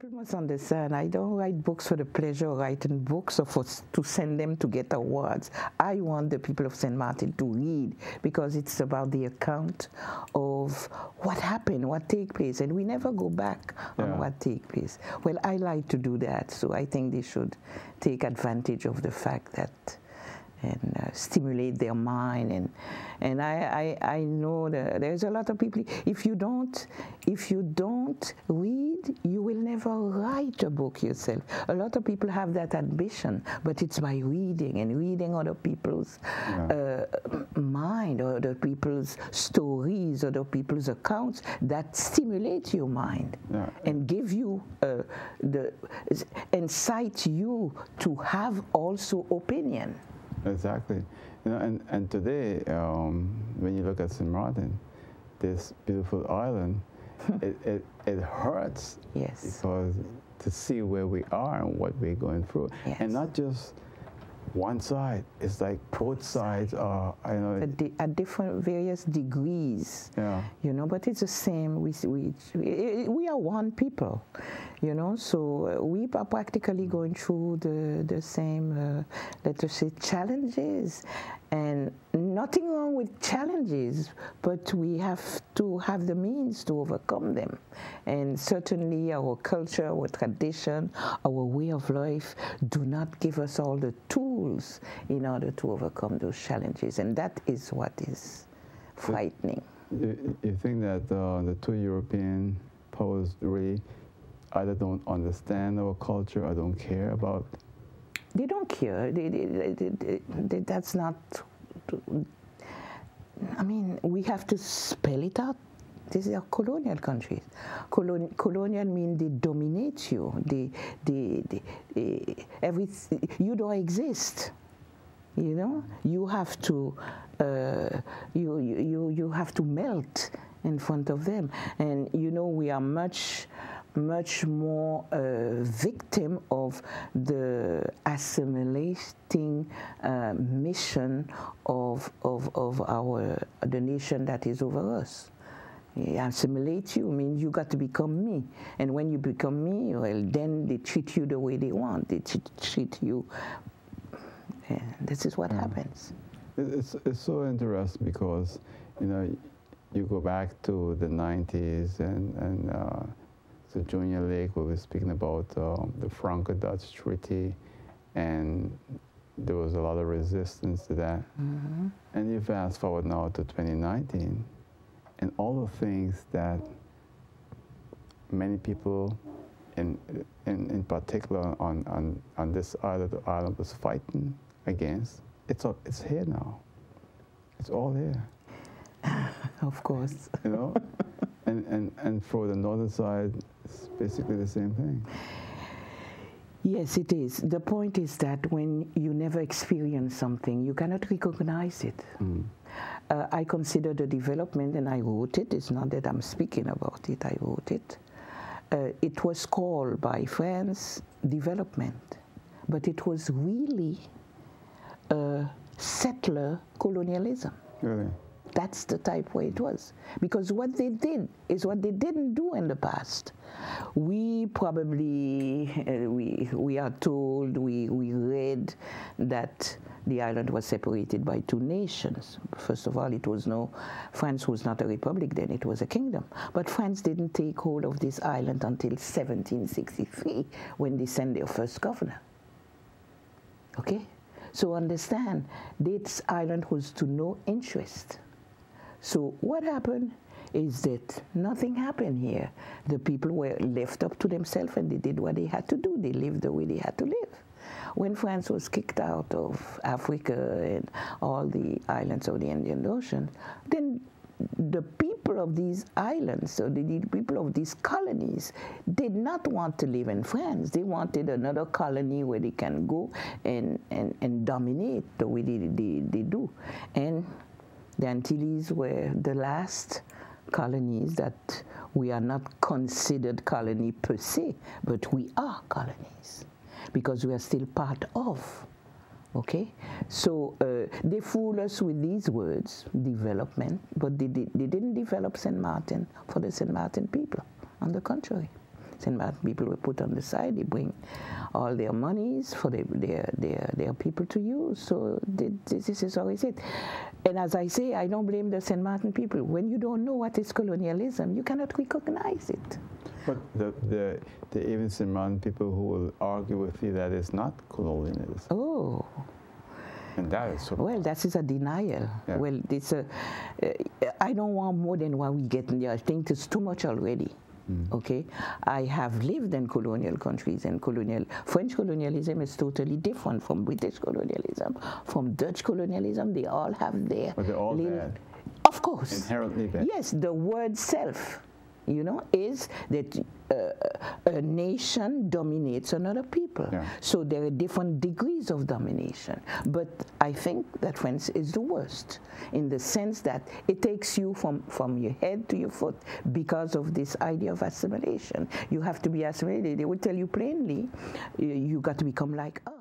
People must understand, I don't write books for the pleasure of writing books or for, to send them to get awards. I want the people of St. Martin to read because it's about the account of what happened, what take place, and we never go back yeah. on what take place. Well, I like to do that, so I think they should take advantage of the fact that and uh, stimulate their mind and and I, I, I know that there's a lot of people if you don't if you don't read you will never write a book yourself a lot of people have that ambition but it's by reading and reading other people's yeah. uh, mind or other people's stories other people's accounts that stimulate your mind yeah. and give you uh, the incite you to have also opinion Exactly. You know, and, and today, um, when you look at St. Martin, this beautiful island, it, it, it hurts. Yes. Because to see where we are and what we're going through. Yes. And not just one side. It's like both sides are, I know. At, different various degrees. Yeah. You know, but it's the same. We, we, we are one people, you know, so uh, we are practically going through the, the same, uh, let us say, challenges. And nothing wrong with challenges, but we have to have the means to overcome them. And certainly our culture, our tradition, our way of life do not give us all the tools in order to overcome those challenges. And that is what is frightening. You, think that uh, the two European powers really either don't understand our culture or don't care about they don't care. They, they, they, that's not. I mean, we have to spell it out. These are colonial countries. Colon, colonial means they dominate you. They, they, they, they, every, you don't exist. You know, you have to, uh, you, you, you have to melt in front of them. And you know, we are much much more a victim of the assimilating uh, mission of, of, of our, the nation that is over us. Assimilate you means you got to become me. And when you become me, well, then they treat you the way they want. They treat you. And this is what mm. happens. It's, it's so interesting because, you know, you go back to the 90s and, and uh, the Junior League, we were speaking about um, the Franco-Dutch Treaty, and there was a lot of resistance to that. Mm -hmm. And you fast forward now to 2019, and all the things that many people, in, in, in particular on, on, on this of the island, was fighting against, it's, all, it's here now. It's all here. of course. You know? and, and, and for the northern side, it's basically the same thing. Yes, it is. The point is that when you never experience something, you cannot recognize it. Mm. Uh, I consider the development, and I wrote it. It's not that I'm speaking about it, I wrote it. Uh, it was called by France development, but it was really settler colonialism. Really? That's the type way it was. Because what they did is what they didn't do in the past. We probably, uh, we, we are told, we, we read that the island was separated by two nations. First of all, it was no, France was not a republic then, it was a kingdom. But France didn't take hold of this island until 1763 when they sent their first governor. Okay? So understand, this island was to no interest. So what happened is that nothing happened here. The people were left up to themselves and they did what they had to do. They lived the way they had to live. When France was kicked out of Africa and all the islands of the Indian Ocean, then the people of these islands, so the people of these colonies, did not want to live in France. They wanted another colony where they can go and, and, and dominate the way they, they, they do. And the Antilles were the last colonies that we are not considered colony per se, but we are colonies because we are still part of. Okay, so uh, they fool us with these words, development, but they, they, they didn't develop St. Martin for the St. Martin people. On the contrary, St. Martin people were put on the side. They bring all their monies for their, their, their, their people to use. So this, this is always it. And as I say, I don't blame the St. Martin people. When you don't know what is colonialism, you cannot recognize it. But the, the, the even St. Martin people who will argue with you that it's not colonialism. Oh. And that is so well, that is a denial. Yeah. Well, it's a. Uh, I don't want more than what we get in there. I think it's too much already. Mm. Okay, I have lived in colonial countries, and colonial French colonialism is totally different from British colonialism, from Dutch colonialism. They all have their. But they're all little, bad. Of course. Inherently bad. Yes, the word self you know, is that uh, a nation dominates another people. Yeah. So there are different degrees of domination. But I think that France is the worst in the sense that it takes you from, from your head to your foot because of this idea of assimilation. You have to be assimilated. They would tell you plainly, you, you got to become like us.